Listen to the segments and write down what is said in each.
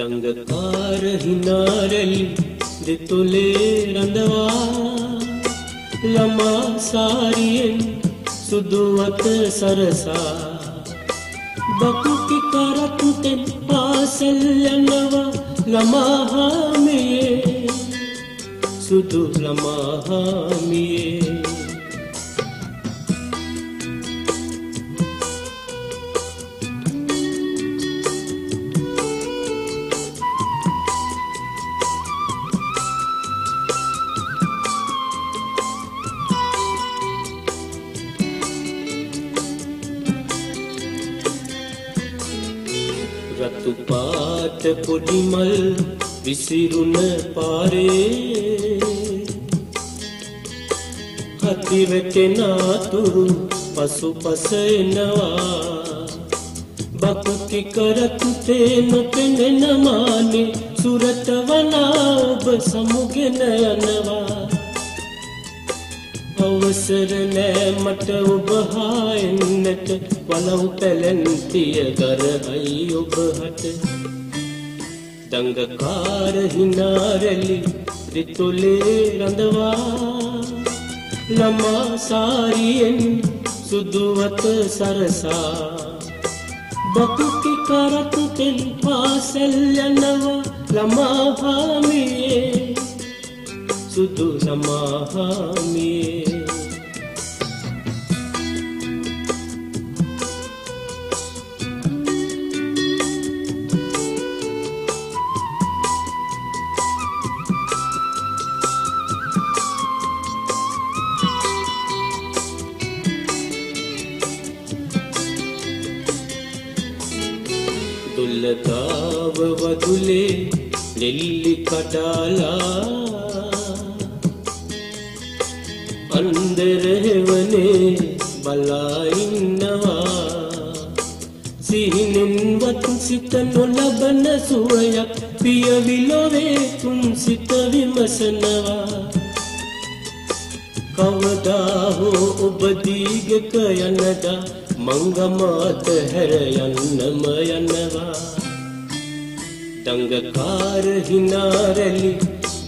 දඟකාර හිනාරැලි දෙතොලේ රඳවා ළමා සාරියෙන් සුදුවත සරසා. බකුටි කරත්තෙන් පාසල් යනවා ළමාහාමියේ සුදු ළමාහාමියේ රතු පාට පොඩිමල් විසිරුණ පාරේ. හති වැටෙනාතුරු පසු පස එනවා. බකුටි කරත්තේ නොපෙනෙන මානේ සුරත වනා ඔබ සමුගෙන යනවා. අවසර නෑ මට ඔබ හා එන්නට වලව් පැලැන්තිය කරයි ඔබ හට දඟකාර හිනාරැලි රිතොලේ රඳවා. ළමා සාරියෙන් සුදුවත සරසා. බකුටි කරතුතෙන් පාසැල් යනවා ළමා හාමියේ. සුදු ළමාහාමියේ දුල්ලතාව වදුලේ ලෙල්ලි කඩාලා අන්දරහෙවනේ බලා ඉන්නවා. සිහිනෙන්වත් සිත නොලබන සුවයක් පියවිලොවේ තුන් සිත විමසනවා. කවදා හෝ ඔබ දීගක යනදා මංගමාත හැර යන්නම යනවා දඟකාර හිනාරැලි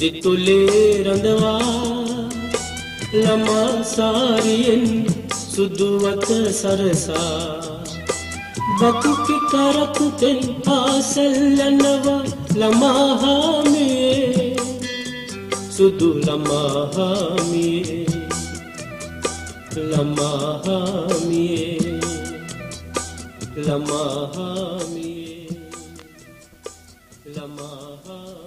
දෙතුලේ රඳවා ළමා සාරියෙන් සුදුවත සරසා බකුටි කරකුතෙන් පාසල් යනවා ළමාහාමියේ සුදු ළමාහාමියේ ළමාහාමියේ ළමාහාමියේ ළමාහා